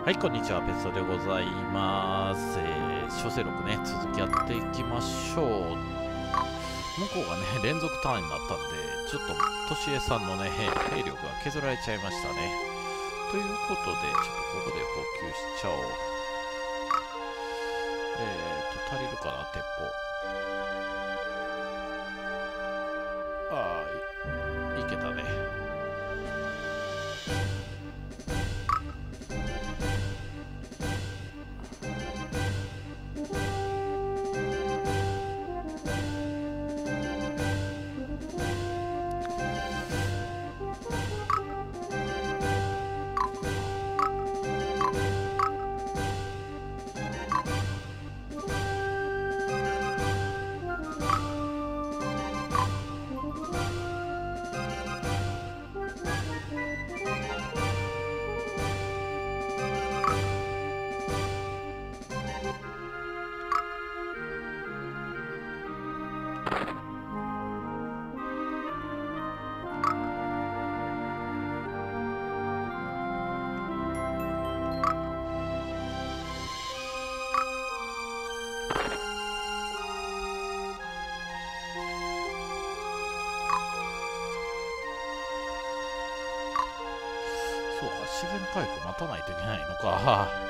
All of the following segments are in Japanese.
はい、こんにちは、ペストでございます。えー、小生録ね、続きやっていきましょう。向こうがね、連続ターンになったんで、ちょっと、としえさんのね、兵力が削られちゃいましたね。ということで、ちょっとここで補給しちゃおう。えーと、足りるかな、鉄砲。ああ、い自然回復待たないといけないのか。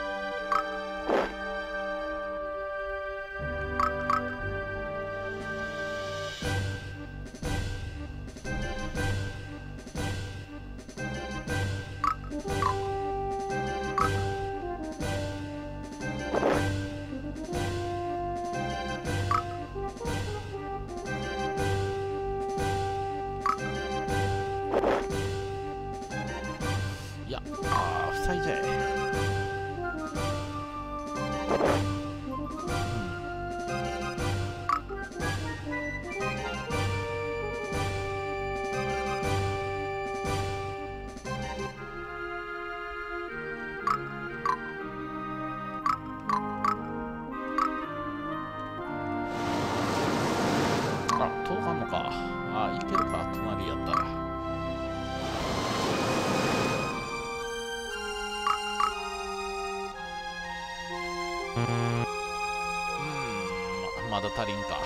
まだ足りんか。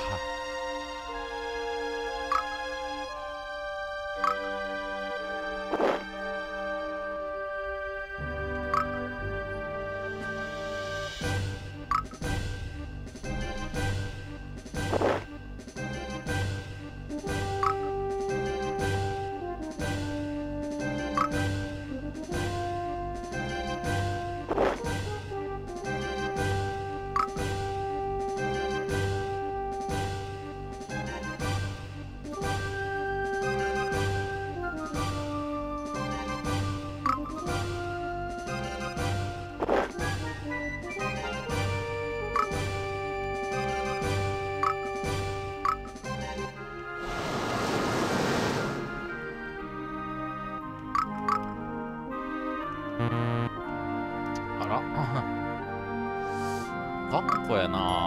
頑固やな。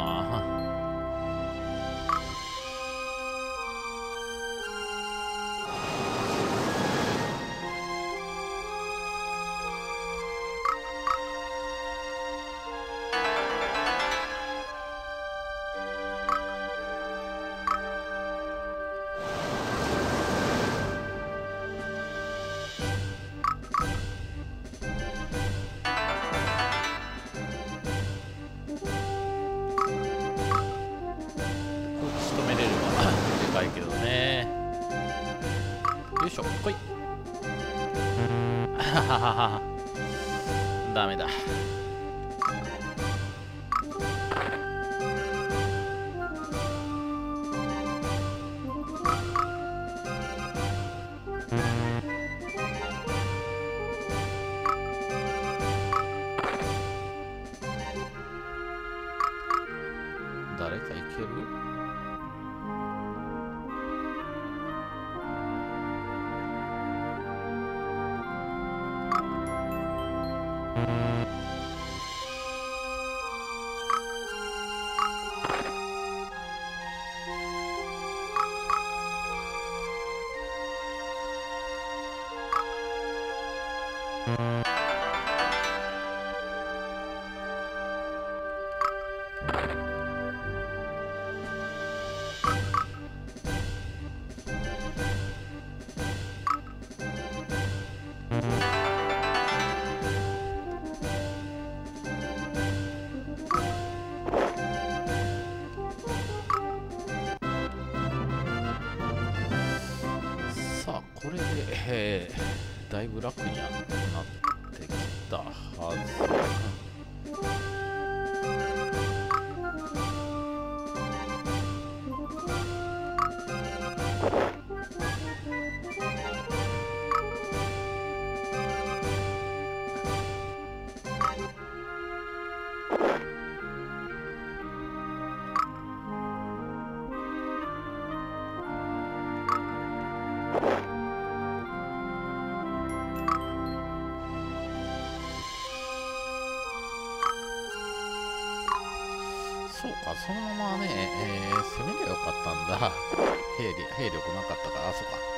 さあこれで、えー、だいぶ楽になってきたはず。そ、のままね、えー、攻めりゃよかったんだ。兵力兵力なかったから、あ、そうか。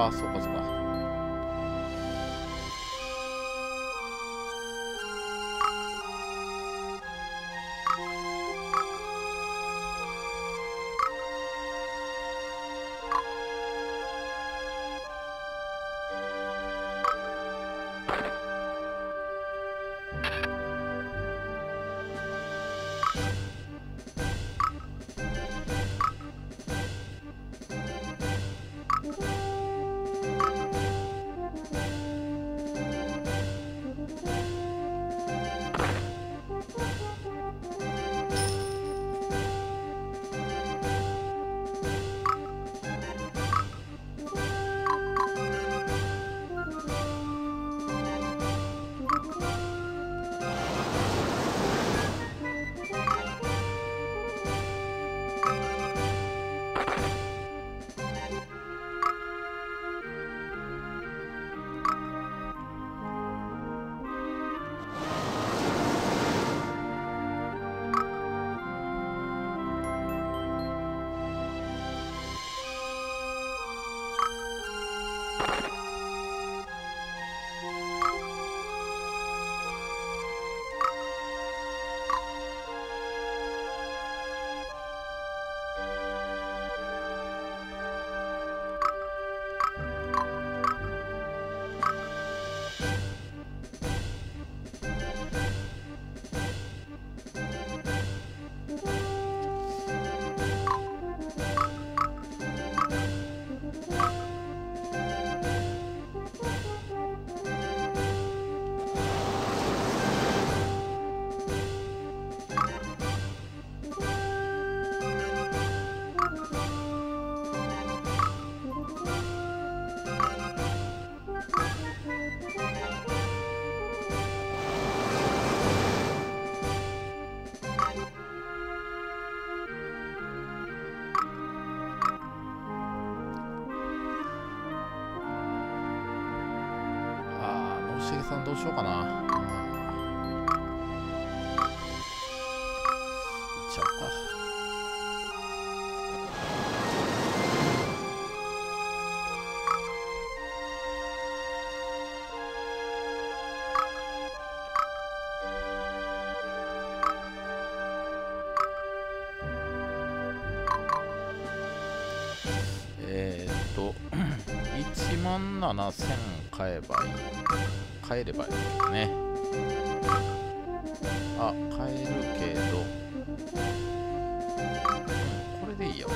ああ、そうかそうか。しげさんどうしようかな。行っちゃおうか。えっと、1万7000買えばいい。帰ればいいですね。あ、帰るけど、うん、これでいいよ。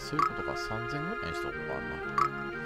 そういうことか。3000ぐらいにしとこうかな。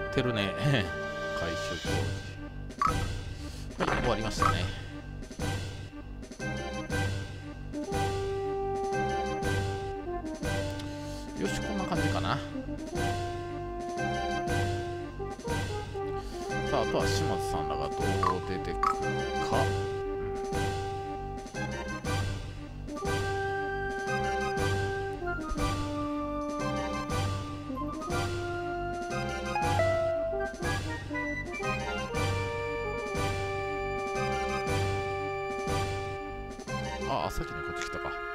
減ってるね。回収工事。はい、終わりましたね。よし、こんな感じかな。さあ、あとは島津さんらがどう出てくるか。あ、さっきのこっち来たか。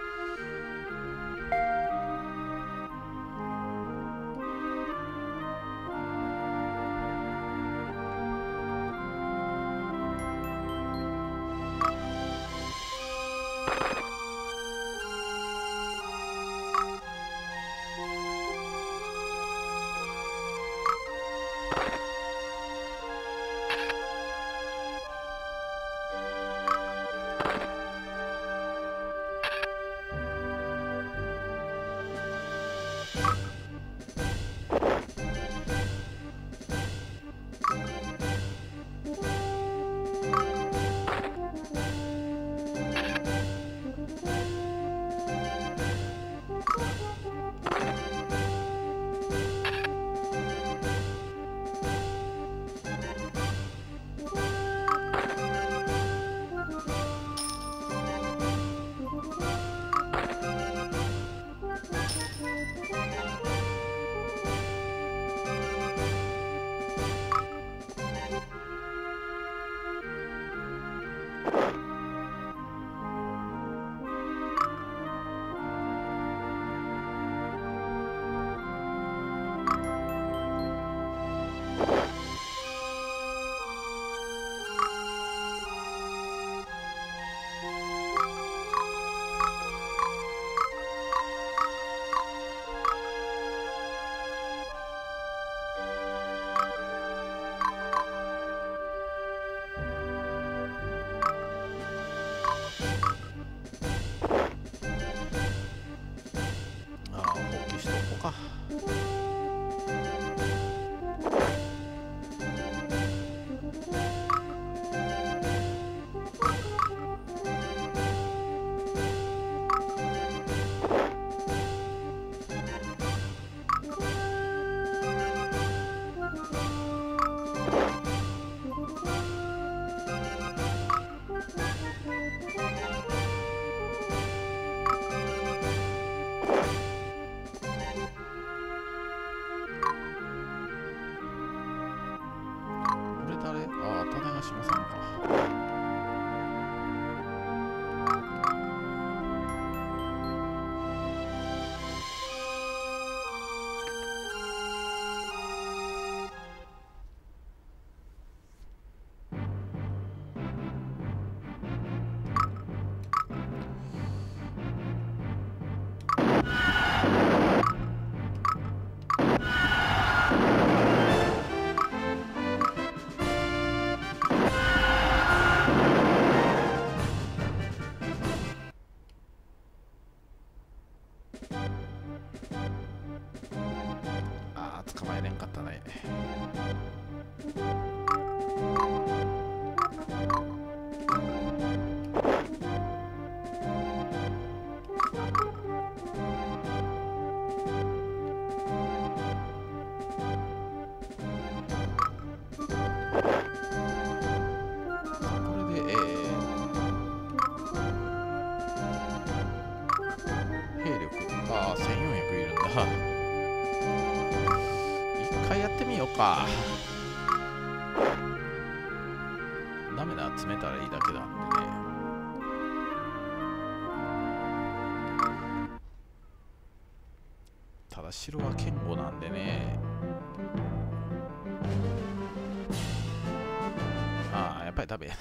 ああ捕まえれんかったね。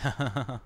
Ha ha ha.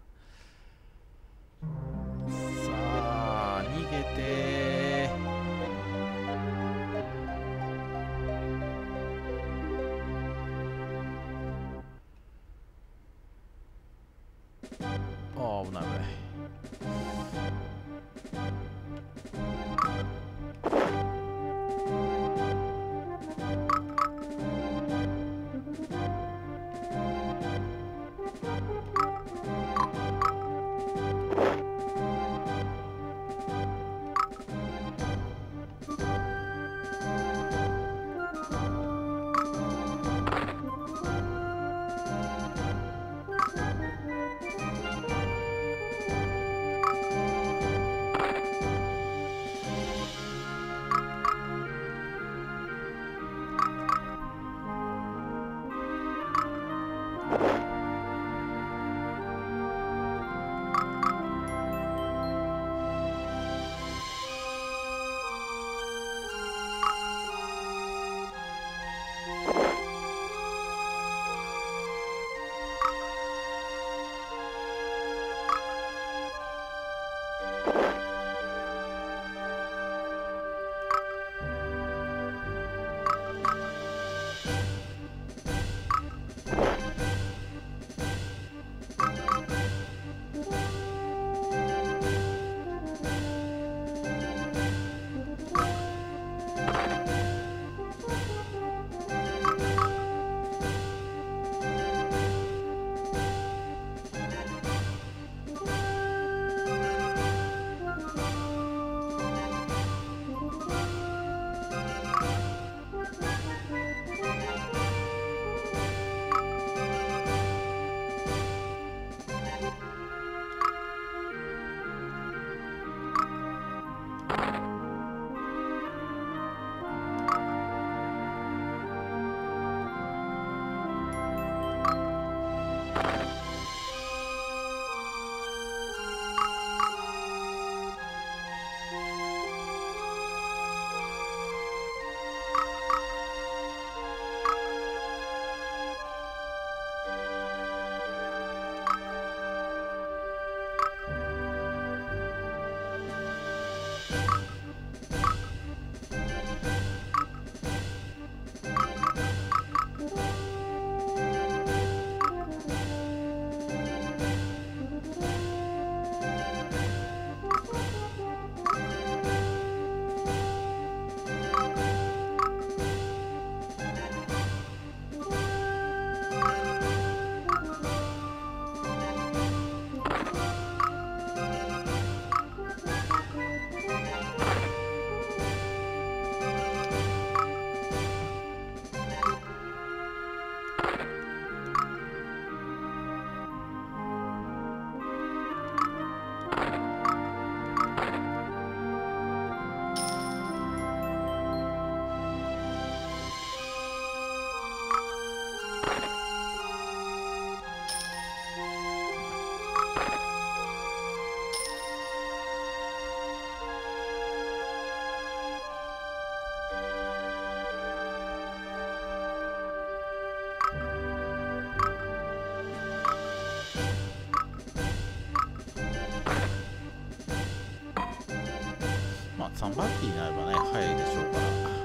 3番機になればね早いでしょうから。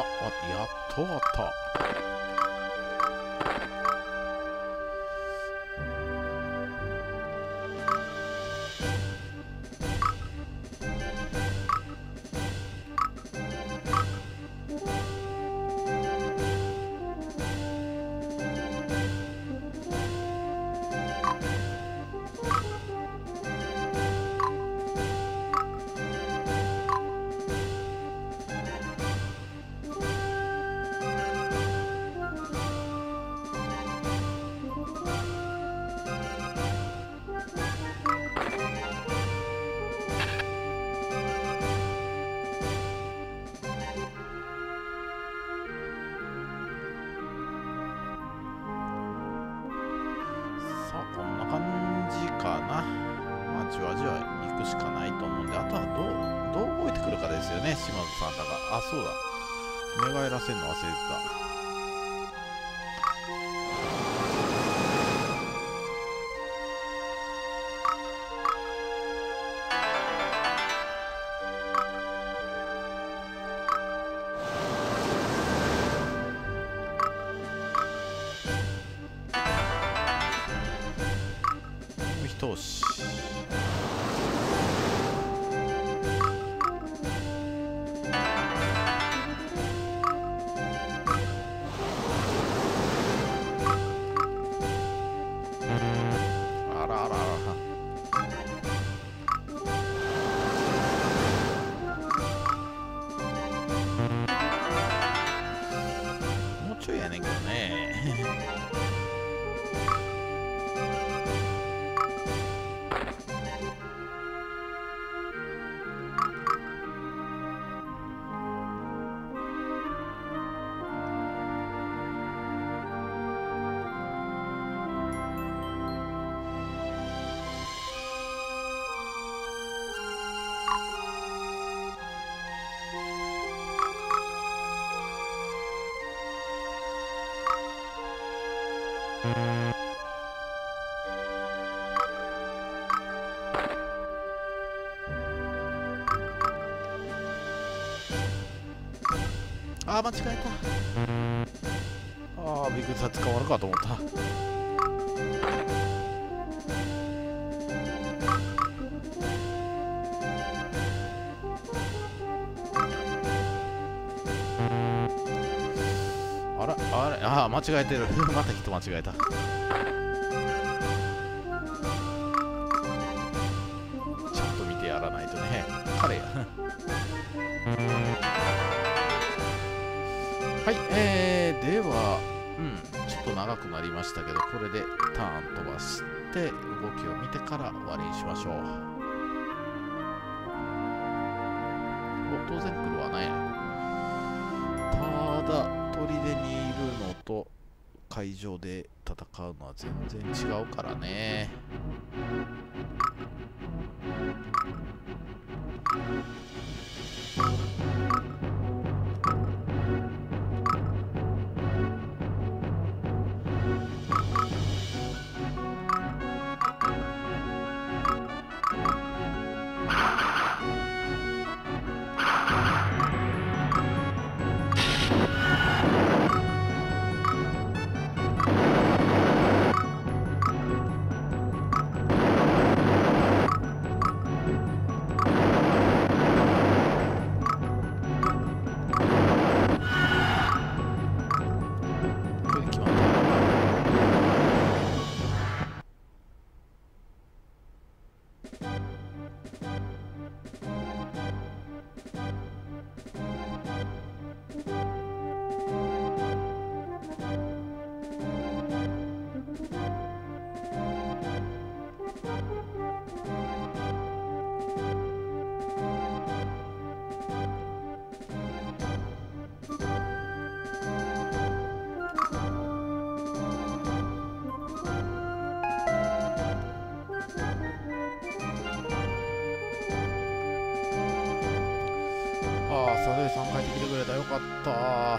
あやっと終わった。ですよね島津サンタがあそうだ。寝返らせるの忘れてた。あらああ間違えた。ああびっくりした捕まるかと思ったあらあれああ間違えてる。また人間違えた。えー、では、うん、ちょっと長くなりましたけど、これでターン飛ばして、動きを見てから終わりにしましょう。お、当然来るわね。ただ、砦にいるのと、会場で戦うのは全然違うからね。サドリさん帰ってきてくれたよかった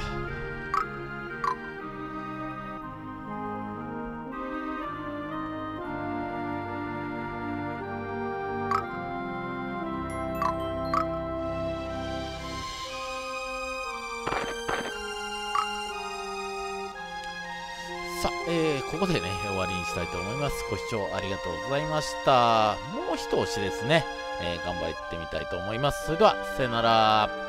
さあ、えー、ここでね、終わりにしたいと思います。ご視聴ありがとうございました。もう一押しですね、えー、頑張ってみたいと思います。それでは、さよなら。